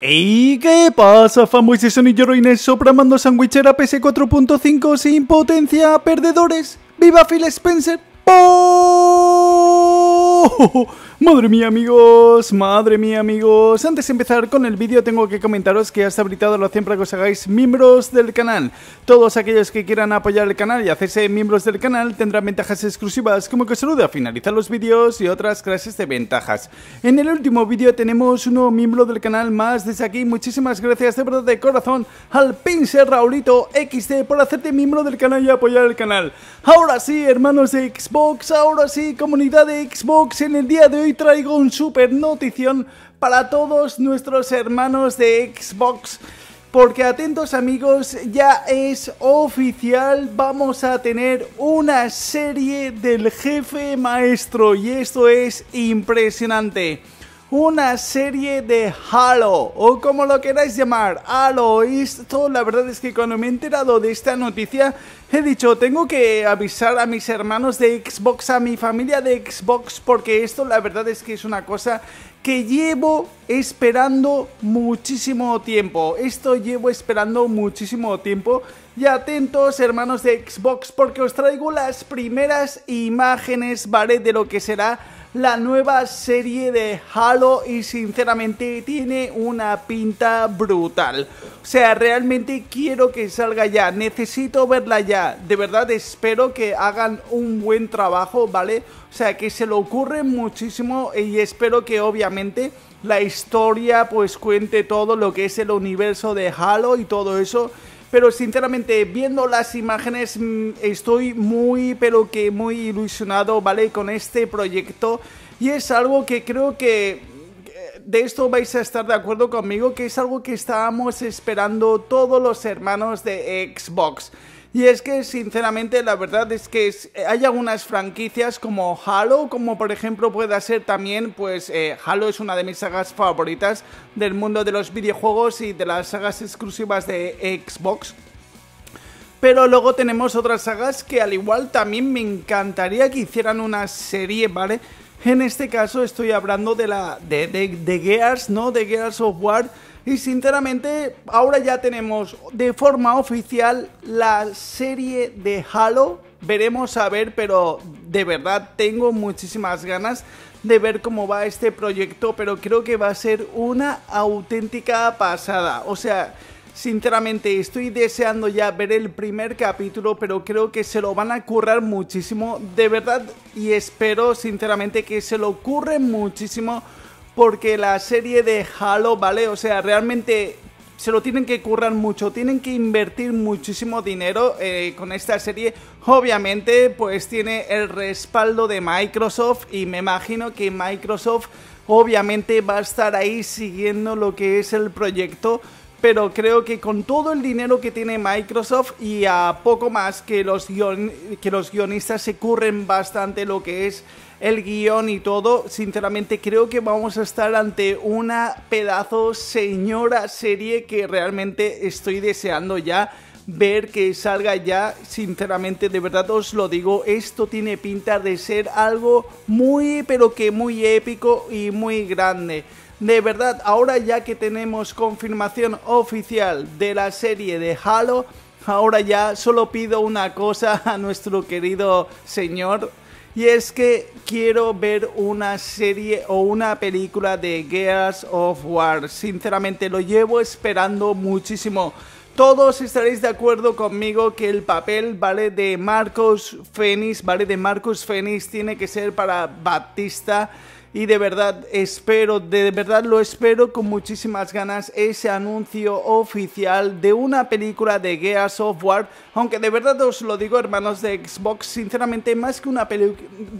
¿Y qué pasa, fanboys de Sonic Heroines sopramando sandwichera PS4.5 sin potencia, perdedores? ¡Viva Phil Spencer! ¡Oh! Madre mía amigos, madre mía amigos. Antes de empezar con el vídeo tengo que comentaros que hasta ahorita lo hacen para que os hagáis miembros del canal. Todos aquellos que quieran apoyar el canal y hacerse miembros del canal tendrán ventajas exclusivas como que os salude a finalizar los vídeos y otras clases de ventajas. En el último vídeo tenemos un nuevo miembro del canal más Desde aquí. Muchísimas gracias de verdad de corazón al Pincer Raulito XD por hacerte miembro del canal y apoyar el canal. Ahora sí hermanos de Xbox, ahora sí comunidad de Xbox en el día de hoy traigo un super notición para todos nuestros hermanos de Xbox. Porque atentos amigos, ya es oficial, vamos a tener una serie del jefe maestro y esto es impresionante una serie de Halo, o como lo queráis llamar, Halo. Esto, la verdad es que cuando me he enterado de esta noticia, he dicho, tengo que avisar a mis hermanos de Xbox, a mi familia de Xbox, porque esto la verdad es que es una cosa que llevo esperando muchísimo tiempo. Esto llevo esperando muchísimo tiempo. Y atentos hermanos de Xbox porque os traigo las primeras imágenes, ¿vale? De lo que será la nueva serie de Halo y sinceramente tiene una pinta brutal. O sea, realmente quiero que salga ya, necesito verla ya. De verdad espero que hagan un buen trabajo, ¿vale? O sea, que se lo ocurre muchísimo y espero que obviamente la historia pues cuente todo lo que es el universo de Halo y todo eso pero sinceramente viendo las imágenes mm, estoy muy pero que muy ilusionado, ¿vale? Con este proyecto y es algo que creo que de esto vais a estar de acuerdo conmigo, que es algo que estábamos esperando todos los hermanos de Xbox. Y es que sinceramente la verdad es que hay algunas franquicias como Halo, como por ejemplo pueda ser también, pues eh, Halo es una de mis sagas favoritas del mundo de los videojuegos y de las sagas exclusivas de Xbox. Pero luego tenemos otras sagas que al igual también me encantaría que hicieran una serie, ¿vale? En este caso estoy hablando de la de, de, de Gears, ¿no? De Gears of War y sinceramente, ahora ya tenemos de forma oficial la serie de Halo. Veremos a ver, pero de verdad tengo muchísimas ganas de ver cómo va este proyecto, pero creo que va a ser una auténtica pasada. O sea, Sinceramente estoy deseando ya ver el primer capítulo, pero creo que se lo van a currar muchísimo, de verdad, y espero sinceramente que se lo ocurren muchísimo porque la serie de Halo, ¿vale? O sea, realmente se lo tienen que currar mucho, tienen que invertir muchísimo dinero eh, con esta serie. Obviamente, pues tiene el respaldo de Microsoft y me imagino que Microsoft obviamente va a estar ahí siguiendo lo que es el proyecto. Pero creo que con todo el dinero que tiene Microsoft y a poco más que los, que los guionistas se curren bastante lo que es el guion y todo, sinceramente creo que vamos a estar ante una pedazo señora serie que realmente estoy deseando ya ver que salga ya, sinceramente, de verdad os lo digo, esto tiene pinta de ser algo muy, pero que muy épico y muy grande. De verdad, ahora ya que tenemos confirmación oficial de la serie de Halo, ahora ya solo pido una cosa a nuestro querido señor y es que quiero ver una serie o una película de Gears of War. Sinceramente lo llevo esperando muchísimo. Todos estaréis de acuerdo conmigo que el papel, ¿vale? De Marcos Fenix, ¿vale? De Marcos Fenix tiene que ser para Batista y de verdad espero, de verdad lo espero con muchísimas ganas ese anuncio oficial de una película de Gears of War, aunque de verdad os lo digo hermanos de Xbox, sinceramente más que una,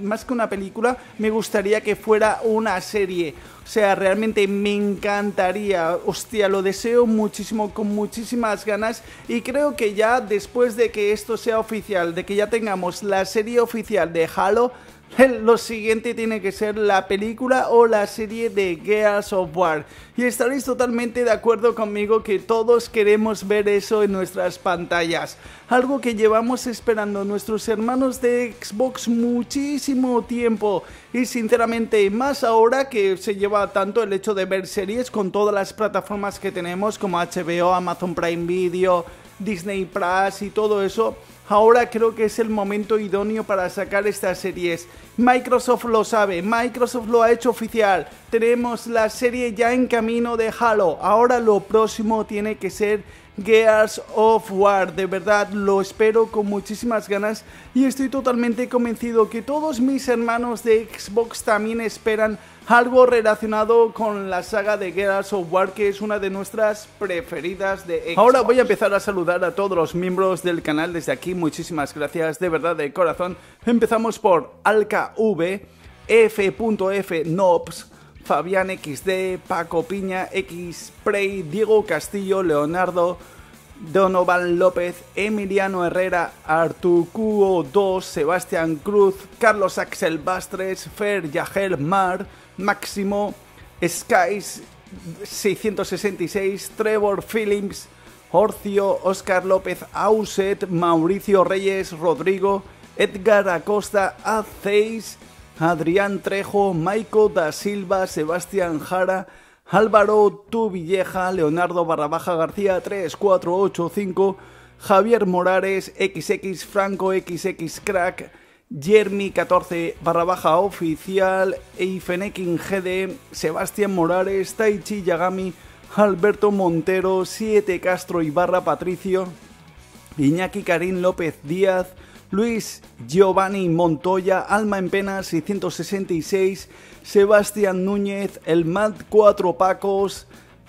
más que una película me gustaría que fuera una serie. O sea, realmente me encantaría, hostia, lo deseo muchísimo, con muchísimas ganas. Y creo que ya después de que esto sea oficial, de que ya tengamos la serie oficial de Halo, Lo siguiente tiene que ser la película o la serie de Gears of War. Y estaréis totalmente de acuerdo conmigo que todos queremos ver eso en nuestras pantallas. Algo que llevamos esperando nuestros hermanos de Xbox muchísimo tiempo. Y sinceramente, más ahora que se lleva tanto el hecho de ver series con todas las plataformas que tenemos como HBO, Amazon Prime Video, Disney Plus y todo eso Ahora creo que es el momento idóneo para sacar estas series. Microsoft lo sabe, Microsoft lo ha hecho oficial. Tenemos la serie ya en camino de Halo. Ahora lo próximo tiene que ser Gears of War. De verdad, lo espero con muchísimas ganas y estoy totalmente convencido que todos mis hermanos de Xbox también esperan algo relacionado con la saga de Gears of War, que es una de nuestras preferidas de Xbox. Ahora voy a empezar a saludar a todos los miembros del canal desde aquí. Muchísimas gracias, de verdad, de corazón. Empezamos por Alka V, F.F. Nobs, Fabián XD, Paco Piña, X Prey, Diego Castillo, Leonardo, Donovan López, Emiliano Herrera, Artucuo 2, Sebastián Cruz, Carlos Axel Bastres, Fer Yagel Mar, Máximo, Skies 666, Trevor Phillips, Orcio, Oscar López Auset, Mauricio Reyes, Rodrigo, Edgar Acosta, A6, Adrián Trejo, Maiko da Silva, Sebastián Jara, Álvaro Tuvilleja, Leonardo Barrabaja García 3485, Javier Morales, XX Franco, XX Crack, Jeremy 14 barra baja oficial, Eifenekin GD, Sebastián Morales, Taichi Yagami, Alberto Montero, 7 Castro y barra Patricio, Iñaki Karim López Díaz, Luis Giovanni Montoya, Alma en Pena 666, Sebastián Núñez, El Mad 4 Pacos,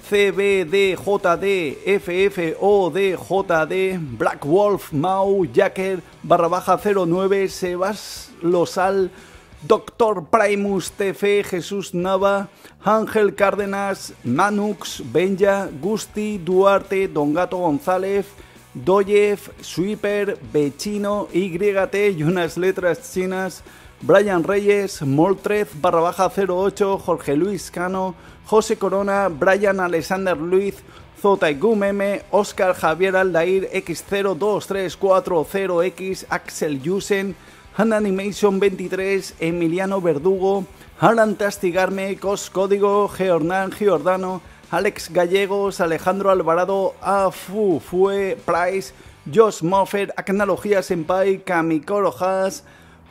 CBDJD, FFODJD, Black Wolf, Mau, Jacker, barra baja 09, Sebas Losal, Doctor Primus TF, Jesús Nava, Ángel Cárdenas, Manux, Benja, Gusti, Duarte, Don Gato González, Doyev, Sweeper, Bechino, YT y unas letras chinas, Brian Reyes, Moltrez, barra baja 08, Jorge Luis Cano, José Corona, Brian Alexander Luis, Zotaigumeme, Oscar Javier Aldair, X02340X, Axel Yusen, Han Animation 23, Emiliano Verdugo, Alan Tastigarme, Cos Código, Geornan Giordano, Alex Gallegos, Alejandro Alvarado, Afu Fue, Price, Josh Moffett, Acnología Senpai, Kamikoro Haas,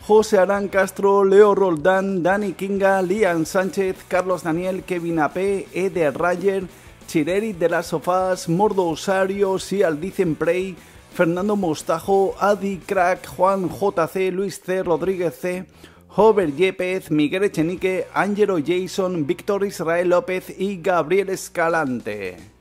José Arán Castro, Leo Roldán, Dani Kinga, Lian Sánchez, Carlos Daniel, Kevin AP, Eder Rayer, Chireri de las Sofás, Mordo Osario, Sial Prey, Fernando Mostajo, Adi Crack, Juan JC, Luis C, Rodríguez C, Hover Yepez, Miguel Echenique, Ángelo Jason, Víctor Israel López y Gabriel Escalante.